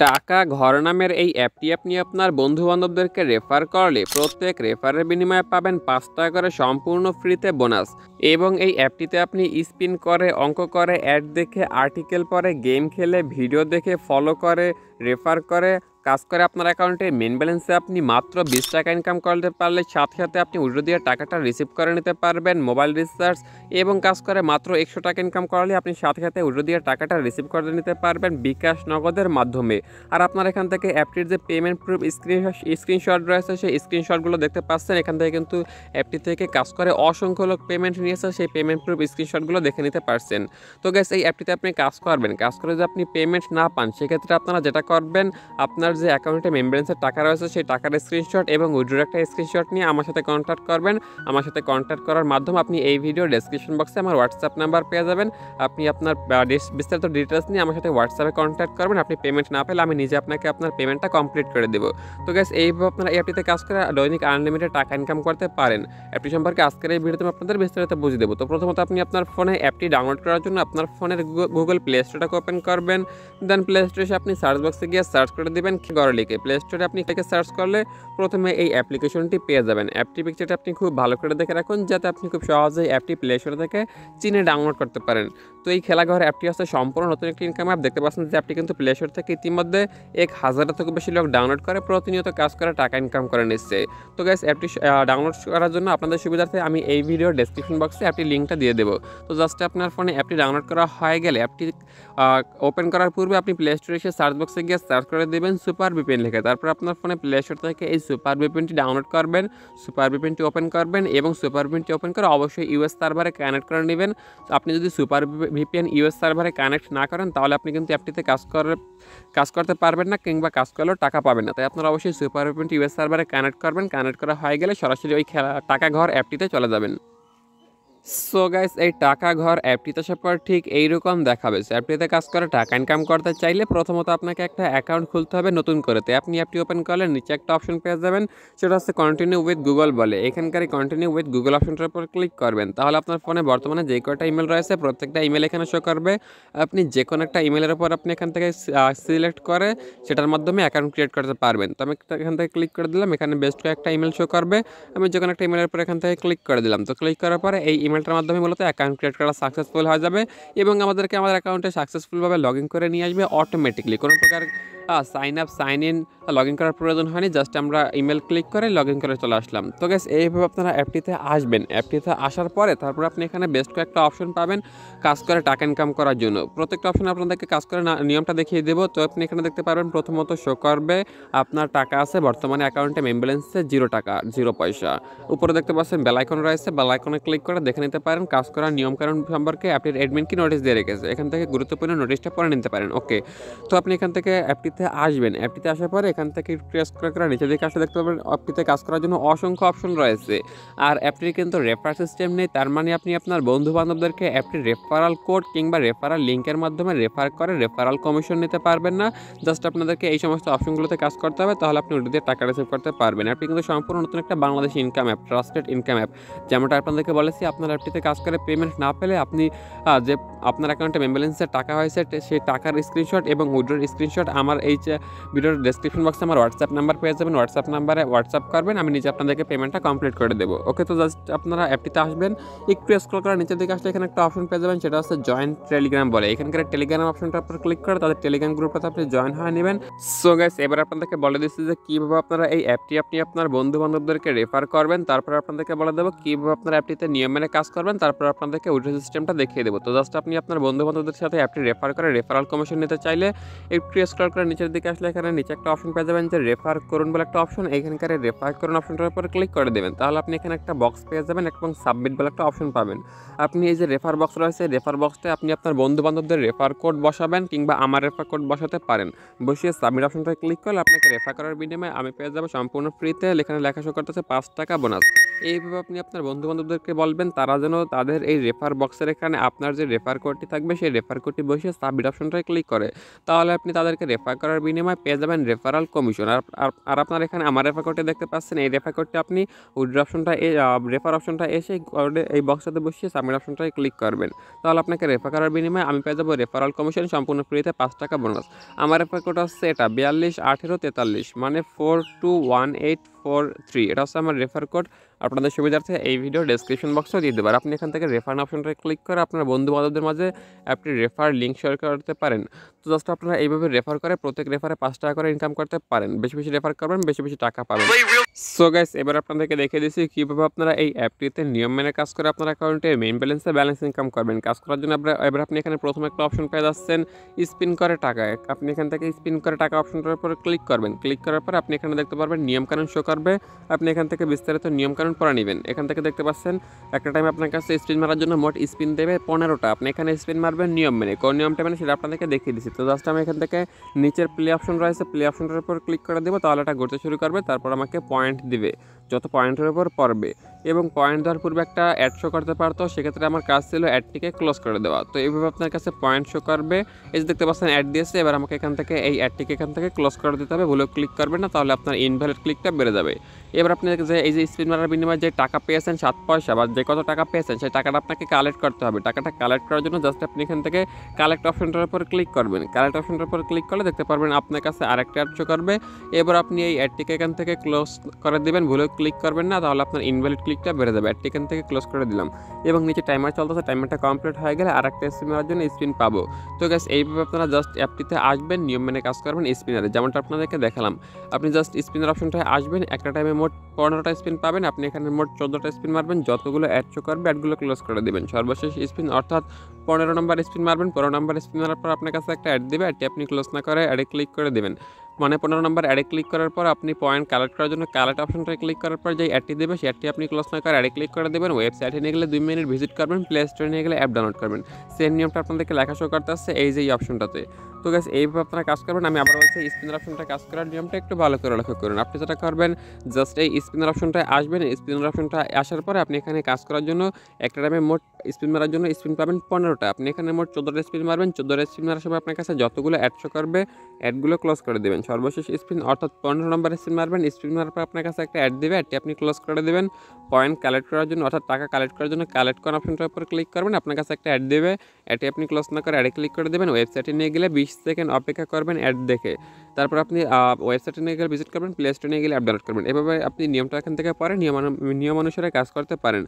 টাকা ঘর নামের এই অ্যাপটি আপনি আপনার বন্ধুবান্ধবদেরকে রেফার করলে প্রত্যেক রেফারের বিনিময়ে পাবেন পাঁচ টাকা করে সম্পূর্ণ ফ্রিতে বোনাস এবং এই অ্যাপটিতে আপনি স্পিন করে, অঙ্ক করে অ্যাড দেখে আর্টিকেল পরে গেম খেলে ভিডিও দেখে ফলো করে রেফার করে কাজ করে আপনার অ্যাকাউন্টে মেন ব্যালেন্সে আপনি মাত্র বিশ টাকা ইনকাম করতে পারলে সাথে সাথে আপনি উইড্রো দিয়ে টাকাটা রিসিভ করে নিতে পারবেন মোবাইল রিচার্জ এবং কাজ করে মাত্র একশো টাকা ইনকাম করলে আপনি সাথে সাথে উইড্রো দিয়ে টাকাটা রিসিভ করে নিতে পারবেন বিকাশ নগদের মাধ্যমে। আর আপনার এখান থেকে অ্যাপটির যে পেমেন্ট প্রুফ স্ক্রিন স্ক্রিনশট রয়েছে, সেই স্ক্রিনশটগুলো দেখতে পাচ্ছেন। এখান থেকে কিন্তু অ্যাপটি থেকে কাজ করে অসংখ্য লোক পেমেন্ট নিয়েছে, সেই পেমেন্ট প্রুফ স্ক্রিনশটগুলো দেখে নিতে পারছেন। তো গ্যাস এই অ্যাপটিতে আপনি কাজ করবেন। কাজ করে যদি আপনি পেমেন্ট না পান, সেক্ষেত্রে আপনারা যেটা করবেন, আপনার যে অ্যাকাউন্টে মেমব্রেন্সের টাকা রয়েছে, সেই টাকার স্ক্রিনশট এবং উইড্রোর একটা স্ক্রিনশট নিয়ে আমার সাথে কন্ট্যাক্ট করবেন। আমার সাথে কন্ট্যাক্ট করার মাধ্যমে আপনি এই ভিডিও ডেসক্রিপশন বক্সে আমার হোয়াটসঅ্যাপ নাম্বার পেয়ে যাবেন। আপনি আপনার বিস্তারিত ডিটেলস নিয়ে আমার সাথে হোয়াটসঅ্যাপে কন্ট্যাক্ট করবেন। আপনি পেমেন্ট না পেলে আমি নিজে আপনাকে আপনার পেমেন্টটা কমপ্লিট করে দেবো। তো গ্যাস এইভাবে আপনারা এই অ্যাপটিতে কাজ করে দৈনিক আনলিমিটেড টাকা ইনকাম করতে পারেন। অ্যাপটি সম্পর্কে আজকের এই ভিডিওতে আমি আপনাদের বিস্তারিত বুঝিয়ে দেবো। তো প্রথমত আপনি আপনার ফোনে অ্যাপটি ডাউনলোড করার জন্য আপনার ফোনের গুগল প্লে স্টোরটাকে ওপেন করবেন। দেন প্লে স্টোরে আপনি সার্চ বক্সে গিয়ে সার্চ করে দেবেন গড় লিখে প্লে স্টোরে আপনি থেকে সার্চ করলে প্রথমে এই অ্যাপ্লিকেশনটি পেয়ে যাবেন। অ্যাপটি পিকচারটা আপনি খুব ভালো করে দেখে রাখুন, যাতে আপনি খুব সহজেই অ্যাপটি প্লে স্টোর থেকে চিনে ডাউনলোড করতে পারেন। তো এই খেলাঘর অ্যাপটি হচ্ছে সম্পূর্ণ নতুন একটি ইনকাম অ্যাপ দেখতে পাচ্ছেন যে অ্যাপটি কিন্তু প্লে স্টোর থেকে ইতিমধ্যে এক হাজারের থেকে বেশি লোক ডাউনলোড করে, প্রতিনিয়ত কাজ করে, টাকা ইনকাম করে নিচ্ছে। তো গ্যাস অ্যাপটি ডাউনলোড করার জন্য আপনাদের সুবিধার্থে আমি এই ভিডিও ডেসক্রিপশন বক্সে অ্যাপটি লিঙ্কটা দিয়ে দেবো। তো জাস্ট আপনার ফোনে অ্যাপটি ডাউনলোড করা হয়ে গেলে অ্যাপটি ওপেন করার পূর্বে আপনি প্লে স্টোরে এসে সার্চ বক্সে গিয়ে সার্চ করে দেবেন সুপার বিপিএন লিখে। তারপর আপনার ফোনে প্লে স্টোর থেকে এই সুপার বিপিএনটি ডাউনলোড করবেন সুপার বিপিএনটি ওপেন করবেন এবং সুপার বিপিএনটি ওপেন করে অবশ্যই ইউএস সার্ভারে কানেক্ট করে নেবেন। তো আপনি যদি সুপার ভিপিএন ইউএস সার্ভারে কানেক্ট না করেন, তাহলে আপনি কিন্তু অ্যাপটিতে কাজ করে, কাজ করতে পারবেন না কিংবা কাজ করলেও টাকা পাবেন না। তাই আপনারা অবশ্যই সুপার ভিপিএনটি ইউএস সার্ভারে কানেক্ট করবেন। কানেক্ট করা হয়ে গেলে সরাসরি ওই খেলা, টাকা ঘর অ্যাপটিতে চলে যাবেন। সো গাইস এই টাকা ঘর অ্যাপটিতে আসার পর ঠিক এইরকম দেখাবে। অ্যাপটিতে কাজ করে, টাকা ইনকাম করতে চাইলে প্রথমত আপনাকে একটা অ্যাকাউন্ট খুলতে হবে নতুন করে। তো আপনি অ্যাপটি ওপেন করলে নিচে একটা অপশন পেয়ে যাবেন, সেটা হচ্ছে কন্টিনিউ উইথ গুগল বলে। এখানকার কন্টিনিউ উইথ গুগল অপশনটার উপর ক্লিক করবেন। তাহলে আপনার ফোনে বর্তমানে যে কয়টা ইমেল রয়েছে, প্রত্যেকটা ইমেল এখানে শো করবে। আপনি যে কোনো একটা ইমেলের উপর আপনি এখান থেকে সিলেক্ট করে সেটার মাধ্যমে অ্যাকাউন্ট ক্রিয়েট করতে পারবেন। তো আমি এখান থেকে ক্লিক করে দিলাম, এখানে বেস্ট একটা ইমেল শো করবে। আমি যে কোনো একটা ইমেলের উপর এখান থেকে ক্লিক করে দিলাম। তো ক্লিক করার পরে এই ইমেলটার মাধ্যমে মূলত অ্যাকাউন্ট ক্রিয়েট করা সাকসেসফুল হয়ে যাবে এবং আমাদেরকে আমাদের অ্যাকাউন্টে সাকসেসফুলভাবে লগ ইন করে নিয়ে আসবে অটোমেটিকলি কোনো প্রকার sign up sign in log in করার প্রয়োজন হয়নি জাস্ট আমরা ইমেল ক্লিক করে লগ ইন করে চলে আসলাম। তো গ্যাস এইভাবে আপনারা অ্যাপটিতে আসবেন। অ্যাপটিতে আসার পরে তারপর আপনি এখানে বেস্ট কয়েকটা অপশন পাবেন, কাজ করে টাকা ইনকাম করার জন্য। প্রত্যেকটা অপশন আপনাদেরকে কাজ করে নিয়মটা দেখিয়ে দেবো। তো আপনি এখানে দেখতে পারবেন, প্রথমত শো করবে আপনার টাকা আছে, বর্তমানে অ্যাকাউন্টে মেম ব্যালেন্সে জিরো টাকা জিরো পয়সা। উপরে দেখতে পাচ্ছেন বেলাইকন রয়েছে বেলাইকনে ক্লিক করে দেখে নিতে পারেন, কাজ করার নিয়মকানুন সম্পর্কে অ্যাপটির অ্যাডমিন কি নোটিশ দিয়ে রেখেছে। এখান থেকে গুরুত্বপূর্ণ নোটিশটা পরে নিতে পারেন ওকে তো আপনি এখান থেকে অ্যাপটিতে আসবেন, অ্যাপটিতে আসার পরে এখান থেকে প্রেস করে করে নিচে দিকে আসলে দেখতে পাবেন অ্যাপটিতে কাজ করার জন্য অসংখ্য অপশন রয়েছে। আর অ্যাপটির কিন্তু রেফার সিস্টেম নেই, তার মানে আপনি আপনার বন্ধু বান্ধবদেরকে অ্যাপটির রেফারাল কোড কিংবা রেফারাল লিঙ্কের মাধ্যমে রেফার করে রেফারাল কমিশন নিতে পারবেন না। জাস্ট আপনাদেরকে এই সমস্ত অপশনগুলোতে কাজ করতে হবে, তাহলে আপনি ওটা দিয়ে টাকা রিসিভ করতে পারবেন। অ্যাপটি কিন্তু সম্পূর্ণ নতুন একটা Bangladeshi income app trusted income app যেমনটা আপনাদেরকে বলেছি, আপনার অ্যাপটিতে কাজ করে পেমেন্ট না পেলে আপনি যে আপনার অ্যাকাউন্টে মেম্বারেন্সের টাকা হয়েছে সেই টাকার স্ক্রিনশট এবং উইড্রোর স্ক্রিনশট আমার এই ভিডিওর ডেসক্রিপশন বক্সে আমার হোয়াটসঅ্যাপ নাম্বার পেয়ে যাবেন। হোয়াটসঅ্যাপ নাম্বারে হোয়াটসঅ্যাপ করবেন, আমি নিজে আপনাদেরকে পেমেন্টটা কমপ্লিট করে দেবো। ওকে তো জাস্ট আপনারা অ্যাপটিতে আসবেন, একটু স্ক্রল করার নিচের দিকে আসলে এখানে একটা অপশন পেয়ে যাবেন, সেটা হচ্ছে জয়েন্ট টেলিগ্রাম বলে। এখানকার টেলিগ্রাম অপশনটার উপর ক্লিক করে তাদের টেলিগ্রাম গ্রুপটাতে আপনি জয়েন হয়ে নেবেন। সো গাইস এবার আপনাদেরকে বলে দিচ্ছি যে কীভাবে আপনারা এই অ্যাপটি আপনি আপনার বন্ধু বান্ধবদেরকে রেফার করবেন, তারপর আপনাদেরকে বলে দেবো কীভাবে আপনার অ্যাপটিতে নিয়ম মেনে কাজ করবেন, তারপর আপনাদেরকে উইড্রো সিস্টেমটা দেখিয়ে দেবো। তো জাস্ট আপনি আপনার বন্ধু বান্ধবদের সাথে অ্যাপটি রেফার করে রেফারাল কমিশন নিতে চাইলে একটু স্ক্রল করে নিচের দিকে আসলে এখানে নিচে একটা অপশন পেয়ে যাবেন যে রেফার করুন বলে একটা অপশন এখানকার রেফার করুন অপশনটার উপর ক্লিক করে দেবেন। তাহলে আপনি এখানে একটা বক্স পেয়ে যাবেন এবং সাবমিট বলে একটা অপশন পাবেন। আপনি এই যে রেফার বক্স রয়েছে রেফার বক্সটায় আপনি আপনার বন্ধু বান্ধবদের রেফার কোড বসাবেন কিংবা আমার রেফার কোড বসাতে পারেন। বসিয়ে সাবমিট অপশনটা ক্লিক করলে আপনাকে রেফার করার বিনিময়ে আমি পেয়ে যাব সম্পূর্ণ ফ্রিতে এখানে লেখা শো করতেছে পাঁচ টাকা বোনাস এইভাবে আপনি আপনার বন্ধু বান্ধবদেরকে বলবেন তারা যেন তাদের এই রেফার বক্সের এখানে আপনার যে রেফার কোডটি থাকবে, সেই রেফার কোডটি বসিয়ে সাবমিট অপশনটায় ক্লিক করে। তাহলে আপনি তাদেরকে রেফার করার বিনিময়ে পেয়ে যাবেন রেফারাল কমিশন আর আপনার এখানে আমার রেফার কোডটি দেখতে পাচ্ছেন, এই রেফার কোডটি আপনি উইড্রো অপশনটা রেফার অপশনটা এসে এই বক্সটাতে বসিয়ে সাবমিট অপশনটায় ক্লিক করবেন। তাহলে আপনাকে রেফার করার বিনিময়ে আমি পেয়ে যাব রেফারাল কমিশন সম্পূর্ণ ফ্রিতে পাঁচ টাকা বোনাস আমার রেফার কোড হচ্ছে এটা, বিয়াল্লিশ আঠেরো তেতাল্লিশ মানে four two one eight four three এটা হচ্ছে আমার রেফার কোড আপনাদের সুবিধার্থে এই ভিডিও ডেসক্রিপশন বক্সেও দিয়ে দেবো। আর আপনি এখান থেকে রেফার অপশনটা ক্লিক করে আপনার বন্ধু বান্ধবদের মাঝে আপনি রেফার লিঙ্ক শেয়ার করতে পারেন। তো জাস্ট আপনারা এইভাবে রেফার করে প্রত্যেক রেফারে পাঁচ টাকা করে ইনকাম করতে পারেন। বেশি বেশি রেফার করবেন, বেশি বেশি টাকা পাবেন। সো গাইস এবার আপনাদেরকে দেখিয়ে দিচ্ছি কীভাবে আপনারা এই অ্যাপটিতে নিয়ম মেনে কাজ করে আপনার অ্যাকাউন্টে মেইন ব্যালেন্সে ব্যালেন্স ইনকাম করবেন। কাজ করার জন্য এবার আপনি এখানে প্রথম একটা অপশন পেয়ে যাচ্ছেন স্পিন করে টাকা। আপনি এখান থেকে স্পিন করে টাকা অপশনটার উপর ক্লিক করবেন। ক্লিক করার পর আপনি এখানে দেখতে পারবেন নিয়মকানুন শো করবে আপনি এখান থেকে বিস্তারিত নিয়মকানুন পড়া নেবেন। এখান থেকে দেখতে পাচ্ছেন, একটা টাইম আপনার কাছে স্পিন মারার জন্য মোট স্পিন দেবে পনেরোটা। আপনি এখানে স্পিন মারবেন নিয়ম মেনে। কোন নিয়মটা মেনে সেটা আপনাদেরকে দেখিয়ে দিচ্ছি। তো জাস্ট আমি এখান থেকে নিচের প্লে অপশন রয়েছে প্লে অপশনটার উপর ক্লিক করে দেবো, তাহলে এটা ঘুরতে শুরু করবে, তারপর আমাকে পয়েন্ট দিবে। যত পয়েন্টের উপর পড়বে। এবং পয়েন্ট দেওয়ার পূর্বে একটা অ্যাড শো করতে পারতো, সেক্ষেত্রে আমার কাজ ছিল অ্যাডটিকে ক্লোজ করে দেওয়া। তো এইভাবে আপনার কাছে পয়েন্ট শো করবে, এই যে দেখতে পাচ্ছেন অ্যাড দিয়েছে, এবার আমাকে এখান থেকে এই অ্যাডটিকে এখান থেকে ক্লোজ করে দিতে হবে। ভুলেও ক্লিক করবেন না, তাহলে আপনার ইনভ্যালিড ক্লিকটা বেড়ে যাবে। এবার আপনি যে এই যে স্পিন মারার বিনিময়ে যে টাকা পেয়েছেন সাত পয়সা বা যে কত টাকা পেয়েছেন, সেই টাকাটা আপনাকে কালেক্ট করতে হবে। টাকাটা কালেক্ট করার জন্য জাস্ট আপনি এখান থেকে কালেক্ট অপশনটার উপর ক্লিক করবেন। কালেক্ট অপশনটার উপর ক্লিক করলে দেখতে পারবেন আপনার কাছে আরেকটা অ্যাড শো করবে। এবার আপনি এই অ্যাডটিকে এখান থেকে ক্লোজ করে দেবেন, ভুলেও ক্লিক করবেন না, তাহলে আপনার ইনভ্যালিড ক্লিকটা বেড়ে যাবে। অ্যাডটি এখান থেকে ক্লোজ করে দিলাম। এবং নিচে টাইমার চলতেছে টাইমারটা কমপ্লিট হয়ে গেলে আর একটা স্পিন মারার জন্য স্পিন পাবো। তো গ্যাস এইভাবে আপনারা জাস্ট অ্যাপটিতে আসবেন, নিয়ম মেনে কাজ করবেন স্পিনারে যেমনটা আপনাদেরকে দেখালাম। আপনি জাস্ট স্পিনার অপশনটায় আসবেন, একটা টাইমে মোট পনেরোটা স্পিন পাবেন। আপনি এখানে মোট চোদ্দোটা স্পিন মারবেন। যতগুলো অ্যাড শো করবে অ্যাডগুলো ক্লোজ করে দেবেন। সর্বশেষ স্পিন, অর্থাৎ পনেরো নম্বর স্পিন মারবেন। পনেরো নম্বর স্পিন মারার পর আপনার কাছে একটা অ্যাড দেবে। অ্যাডটি আপনি ক্লোজ না করে অ্যাডে ক্লিক করে দেবেন। মানে পনেরো নম্বর অ্যাডে ক্লিক করার পর আপনি পয়েন্ট কালেক্ট করার জন্য কালেক্ট অপশনটা ক্লিক করার পর যে অ্যাডটি দেবে, সেই অ্যাডটি আপনি ক্লোজ না করে অ্যাডে ক্লিক করে দেবেন। ওয়েবসাইটে নিয়ে গেলে দুই মিনিট ভিজিট করবেন। প্লে স্টোরে নিয়ে গেলে অ্যাপ ডাউনলোড করবেন। সেম নিয়মটা আপনাদেরকে লেখা শো করতে আসছে এই যে এই অপশনটাতে তো গ্যাস এইভাবে আপনারা কাজ করবেন। আমি আবার বলছি স্পিনার অপশনটা কাজ করার নিয়মটা একটু ভালো করে লক্ষ্য করুন। আপনি যেটা করবেন জাস্ট এই স্পিনার অপশনটায় আসবেন। স্পিনার অপশনটা আসার পরে আপনি এখানে কাজ করার জন্য একটা টাইমে মোট স্পিন মারার জন্য স্পিন পাবেন পনেরোটা। আপনি এখানে মোট চোদ্দোটা স্পিন মারবেন। চোদ্দোটা স্পিন মারার সময় আপনার কাছে যতগুলো অ্যাড শো করবে অ্যাডগুলো ক্লোজ করে দেবেন। সর্বশেষ স্পিন, অর্থাৎ পনেরো নম্বর স্পিন মারবেন। স্পিন মারার পর আপনার কাছে একটা অ্যাড দেবে। অ্যাডটি আপনি ক্লোজ করে দেবেন। পয়েন্ট কালেক্ট করার জন্য, অর্থাৎ টাকা কালেক্ট করার জন্য কালেক্ট করার অপশনটার উপর ক্লিক করবেন। আপনার কাছে একটা অ্যাড দেবে। অ্যাডটি আপনি ক্লোজ না করে অ্যাডে ক্লিক করে দেবেন। ওয়েবসাইটে নিয়ে গেলে বিশ সেকেন্ড অপেক্ষা করবেন অ্যাড দেখে। তারপর আপনি ওয়েবসাইটে নিয়ে গেলে ভিজিট করবেন প্লে স্টোরে নিয়ে গেলে অ্যাপ ডাউনলোড করবেন। এভাবে আপনি নিয়মটা এখান থেকে পরে নিয়ম নিয়ম অনুসারে কাজ করতে পারেন।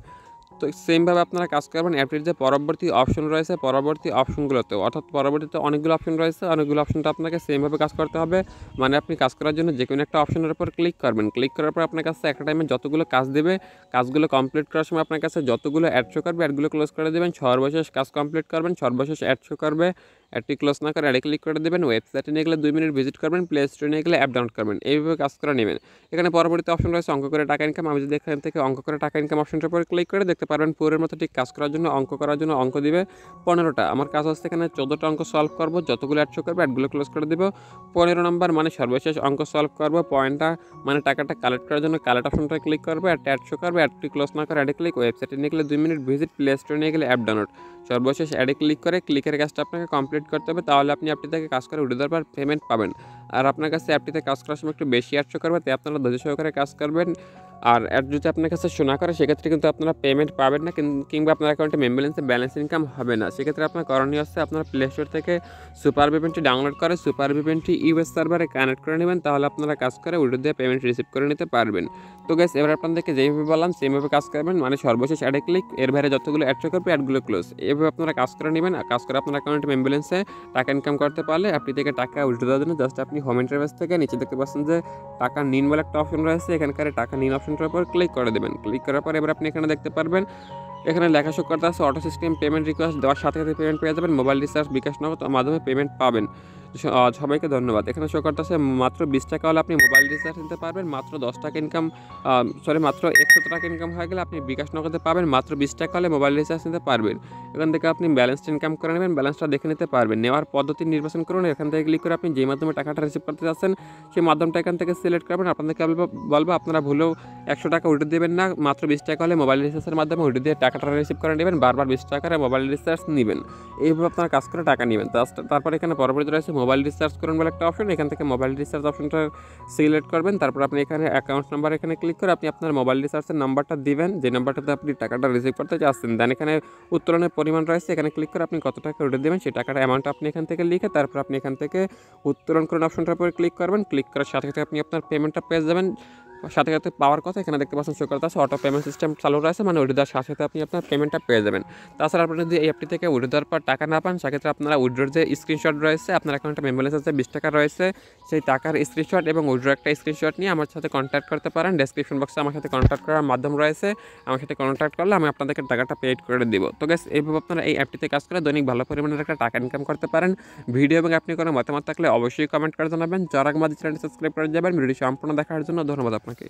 তো সেমভাবে আপনারা কাজ করবেন অ্যাপটির যে পরবর্তী অপশন রয়েছে, পরবর্তী অপশনগুলোতেও অর্থাৎ পরবর্তীতে অনেকগুলো অপশন রয়েছে, অনেকগুলো অপশনটা আপনাকে সেমভাবে কাজ করতে হবে। মানে আপনি কাজ করার জন্য যে কোনো একটা অপশনের উপর ক্লিক করবেন। ক্লিক করার পর আপনার কাছে একটা টাইমে যতগুলো কাজ দেবে, কাজগুলো কমপ্লিট করার সময় আপনার কাছে যতগুলো অ্যাড শো করবে অ্যাডগুলো ক্লোজ করে দেবেন। সর্বশেষ কাজ কমপ্লিট করবেন, সর্বশেষ অ্যাড শো করবে। অ্যাডটি ক্লোজ না করে অ্যাডে ক্লিক করে দেবেন ওয়েবসাইটে নিয়ে গেলে দুই মিনিট ভিজিট করবেন প্লে স্টোরে নিয়ে গেলে অ্যাপ ডাউনলোড করবেন। এইভাবে কাজ করে নেবেন। এখানে পরবর্তী অপশন রয়েছে অঙ্ক করে টাকা ইনকাম আমি যদি এখান থেকে অঙ্ক করে টাকা ইনকাম অপশনটার উপরে ক্লিক করে দেখতে পারবেন, পুরের মতো ঠিক কাজ করার জন্য, অঙ্ক করার জন্য অঙ্ক দিবে পনেরোটা। আমার কাজ হচ্ছে এখানে চোদ্দোটা অঙ্ক সলভ করব, যতগুলো অ্যাড শো করবে অ্যাডগুলো ক্লোজ করে দেবো। পনেরো নম্বর মানে সর্বশেষ অঙ্ক সলভ করব পয়েন্টটা মানে টাকাটা কালেক্ট করার জন্য কালেক্ট অপশনটা ক্লিক করবে অ্যাড অ্যাড শো করবে অ্যাডটি ক্লোজ না করে অ্যাডে ক্লিক ওয়েবসাইটে নিয়ে গেলে দুই মিনিট ভিজিট প্লে স্টোরে নিয়ে গেলে অ্যাপ ডাউনলোড সর্বশেষ অ্যাডে ক্লিক করে ক্লিকের কাজটা আপনাকে কমপ্লিট করতে হবে তাহলে আপনি অ্যাপটি থেকে কাজ করে উঠে দেওয়ার পর পেমেন্ট পাবেন। আর আপনার কাছে অ্যাপটিতে কাজ করার সময় একটু বেশি অ্যাড শো করবে, তাই আপনারা ধৈর্য সহকারে কাজ করবেন। আর অ্যাড যদি আপনার কাছে শোনা করে, সেক্ষেত্রে কিন্তু আপনারা পেমেন্ট পাবেন না কিংবা আপনার অ্যাকাউন্টে মেম্বেলেন্সে ব্যালেন্স ইনকাম হবে না। সেক্ষেত্রে আপনার করণীয় হচ্ছে আপনার প্লে স্টোর থেকে সুপার ভিপেনটি ডাউনলোড করে সুপার ভিপেনটি ইউএস সার্ভারে কানেক্ট করে নেবেন, তাহলে আপনারা কাজ করে উল্টো দিয়ে পেমেন্ট রিসিভ করে নিতে পারবেন। তো গ্যাস এবার আপনাদেরকে যেভাবে বললাম সেইভাবে কাজ করবেন মানে সর্বশেষ অ্যাডে ক্লিক এর বাইরে যতগুলো অ্যাড শো করবে অ্যাডগুলো ক্লোজ এভাবে আপনারা কাজ করে নেবেন, আর কাজ করে আপনার অ্যাকাউন্টে মেম্বেলেন্সে টাকা ইনকাম করতে পারলে আপনি থেকে টাকা উল্টো দেওয়ার জন্য জাস্ট আপনি হোম ইন্টারভেস থেকে নিচে দেখতে পাচ্ছেন যে, টাকা নিন বলে একটা অপশন রয়েছে, এখানকার টাকা নিন অপশনটার উপর ক্লিক করে দেবেন। ক্লিক করার পর এবার আপনি এখানে দেখতে পারবেন, এখানে লেখা শো করতে আছে অটো সিস্টেম পেমেন্ট রিকোয়েস্ট দেওয়ার সাথে সাথে পেমেন্ট পেয়ে যাবেন মোবাইল রিচার্জ বিকাশ নগদ মাধ্যমে পেমেন্ট পাবেন। সবাইকে ধন্যবাদ। এখানে শো করতেছে মাত্র বিশ টাকা হলে আপনি মোবাইল রিচার্জ নিতে পারবেন, মাত্র দশ টাকা ইনকাম সরি মাত্র একশো টাকা ইনকাম হয়ে গেলে আপনি বিকাশ নগদে পাবেন, মাত্র বিশ টাকা হলে মোবাইল রিচার্জ নিতে পারবেন। এখান থেকে আপনি ব্যালেন্সটা ইনকাম করে নেবেন ব্যালেন্সটা দেখে নিতে পারবেন। নেওয়ার পদ্ধতি নির্বাচন করুন, এখান থেকে ক্লিক করে আপনি যে মাধ্যমে টাকাটা রিসিভ করতে যাচ্ছেন, সেই মাধ্যমটা এখান থেকে সিলেক্ট করবেন আপনাদেরকে বলব আপনারা ভুলেও একশো টাকা উঠে দেবেন না, মাত্র বিশ টাকা হলে মোবাইল রিচার্জের মাধ্যমে উঠে দিয়ে টাকাটা রিসিভ করে নেবেন, বারবার বিশ টাকার মোবাইল রিচার্জ নেবেন। এইভাবে আপনারা কাজ করে টাকা নেবেন। তার- তারপর এখানে পরবর্তী রয়েছে মোবাইল রিচার্জ করুন বলে একটা অপশন এখান থেকে মোবাইল রিচার্জ অপশনটা সিলেক্ট করবেন। তারপর আপনি এখানে অ্যাকাউন্ট নাম্বার এখানে ক্লিক করে আপনি আপনার মোবাইল রিচার্জের নাম্বারটা দিবেন। যে নাম্বারটাতে আপনি টাকাটা রিসিভ করতে চাচ্ছেন দেন এখানে উত্তোলনের পরিমাণ রয়েছে, এখানে ক্লিক করে আপনি কত টাকা উঠে দেবেন, সেই টাকাটা অ্যামাউন্ট আপনি এখান থেকে লিখে তারপর আপনি এখান থেকে উত্তোলন করুন অপশনটার উপরে ক্লিক করবেন। ক্লিক করার সাথে সাথে আপনি আপনার পেমেন্টটা পেয়ে যাবেন। সাথে সাথে পাওয়ার কথা এখানে দেখতে পাচ্ছেন শো করতে আছে। অটো পেমেন্ট সিস্টেম চালু রয়েছে মানে উইড্রো দেওয়ার সাথে সাথে আপনি আপনার পেমেন্টটা পেয়ে যাবেন। তাছাড়া আপনি যদি এই অ্যাপটি থেকে উইড্রো দেওয়ার পর টাকা না পান, সেক্ষেত্রে আপনারা উইড্রোর যে স্ক্রিনশট রয়েছে, আপনার অ্যাকাউন্টে মেমোলেন্স আছে, বিশ টাকা রয়েছে, সেই টাকার স্ক্রিনশট এবং উইড্রো একটা স্ক্রিনশট নিয়ে আমার সাথে কন্ট্যাক্ট করতে পারেন। ডেসক্রিপশন বক্সে আমার সাথে কন্ট্যাক্ট করার মাধ্যম রয়েছে। আমার সাথে কন্ট্যাক্ট করলে আমি আপনাদেরকে টাকাটা পেড করে দিব। তো গ্যাস এইভাবে আপনারা এই অ্যাপটিতে কাজ করে দৈনিক ভালো পরিমাণের একটা টাকা ইনকাম করতে পারেন। ভিডিও এবং আপনি কোনো মতামত থাকলে অবশ্যই কমেন্ট করে জানাবেন। যারা আমাদের চ্যানেলটি সাবস্ক্রাইব করে যাবেন ভিডিও সম্পূর্ণ দেখার জন্য ধন্যবাদ আপনাকে। থাকে